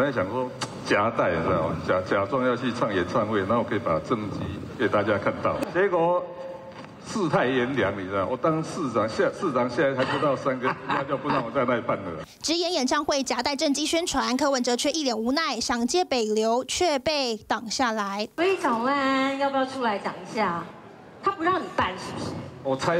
本来想说夹带，你知道吗？假假装要去唱演唱会，然后可以把政绩给大家看到。结果世态炎凉，你知道，我当市长，下市长现在还不到三个，那就不让我在那里办了。直言演唱会夹带政绩宣传，柯文哲却一脸无奈，想接北流却被挡下来。所以蒋万安要不要出来讲一下？他不让你办是不是？我猜。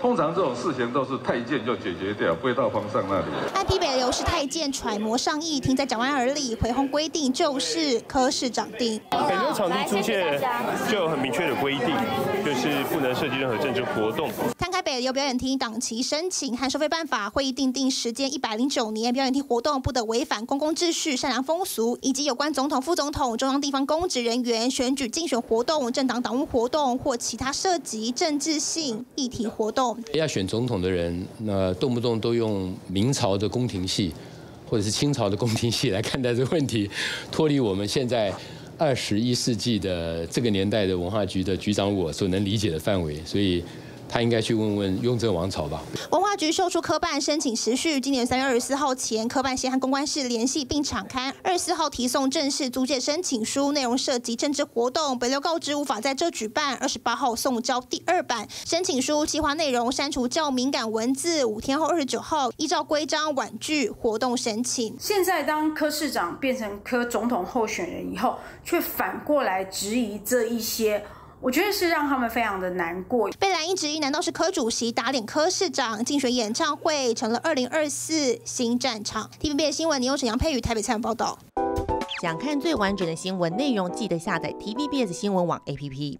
通常这种事情都是太监就解决掉，不会到皇上那里。按批北流是太监揣摩上意，停在蒋万而立，回红规定就是科室长定。北流场地出现就有很明确的规定，就是不能涉及任何政治活动。北流表演厅档期申请和收费办法，会议定定时间一百零九年，表演厅活动不得违反公共秩序、善良风俗，以及有关总统、副总统、中央地方公职人员选举竞选活动、政党党务活动或其他涉及政治性议题活动。要选总统的人，那动不动都用明朝的宫廷戏，或者是清朝的宫廷戏来看待这个问题，脱离我们现在二十一世纪的这个年代的文化局的局长我所能理解的范围，所以。他应该去问问雍正王朝吧。文化局售出科办申请时序，今年三月二十四号前，科办先和公关室联系并敞开二十四号提送正式租借申请书，内容涉及政治活动，北流告知无法在这举办。二十八号送交第二版申请书，计划内容删除较敏感文字。五天后二十九号依照规章婉拒活动申请。现在当柯市长变成柯总统候选人以后，却反过来质疑这一些。我觉得是让他们非常的难过。被蓝营质疑，难道是柯主席打脸柯市长？竞选演唱会成了二零二四新战场。TVB 新闻，你用沈阳配语台北采访报道。想看最完整的新闻内容，记得下载 TVBS 新闻网 APP。